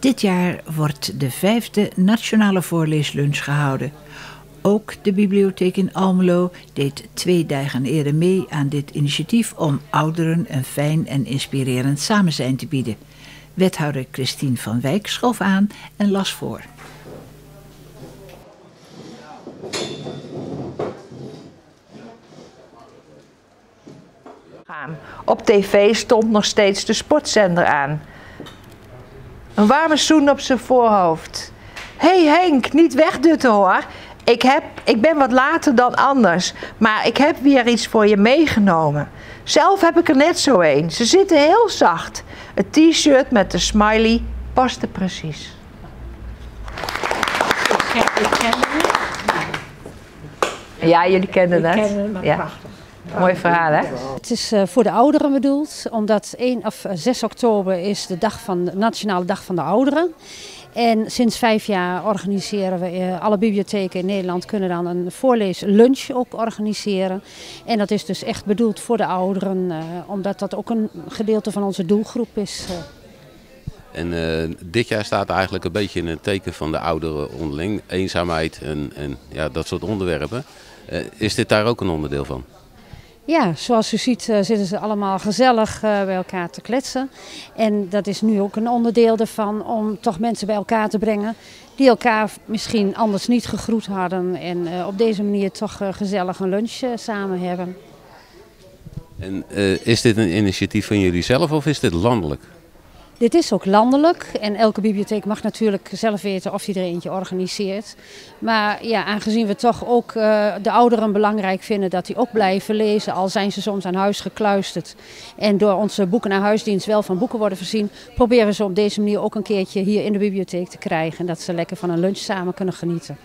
Dit jaar wordt de vijfde nationale voorleeslunch gehouden. Ook de bibliotheek in Almelo deed twee dagen eerder mee aan dit initiatief om ouderen een fijn en inspirerend samenzijn te bieden. Wethouder Christine van Wijk schoof aan en las voor. Op tv stond nog steeds de sportzender aan. Een warme zoen op zijn voorhoofd. Hé hey Henk, niet wegdutten hoor. Ik, heb, ik ben wat later dan anders, maar ik heb weer iets voor je meegenomen. Zelf heb ik er net zo een. Ze zitten heel zacht. Het t-shirt met de smiley paste precies. Ik ken hem. Ja, jullie kennen het. Ik ken hem, maar Ja. prachtig. Mooi verhaal, hè? Het is eh, voor de ouderen bedoeld, omdat 1 of eh, 6 oktober is de, dag van, de Nationale Dag van de Ouderen. En sinds vijf jaar organiseren we, eh, alle bibliotheken in Nederland kunnen dan een voorleeslunch ook organiseren. En dat is dus echt bedoeld voor de ouderen, eh, omdat dat ook een gedeelte van onze doelgroep is. eh. En eh, dit jaar staat eigenlijk een beetje in het teken van de ouderen onderling. Eenzaamheid en, en ja, dat soort onderwerpen. Eh, is dit daar ook een onderdeel van? Ja, zoals u ziet eh, zitten ze allemaal gezellig eh, bij elkaar te kletsen. En dat is nu ook een onderdeel ervan om toch mensen bij elkaar te brengen die elkaar misschien anders niet gegroet hadden. En eh, op deze manier toch gezellig een lunch samen hebben. En is dit een initiatief van jullie zelf of is dit landelijk? Dit is ook landelijk en elke bibliotheek mag natuurlijk zelf weten of hij er eentje organiseert. Maar ja, aangezien we toch ook eh, de ouderen belangrijk vinden dat die ook blijven lezen, al zijn ze soms aan huis gekluisterd en door onze boeken naar huisdienst wel van boeken worden voorzien, proberen we ze op deze manier ook een keertje hier in de bibliotheek te krijgen. En dat ze lekker van een lunch samen kunnen genieten.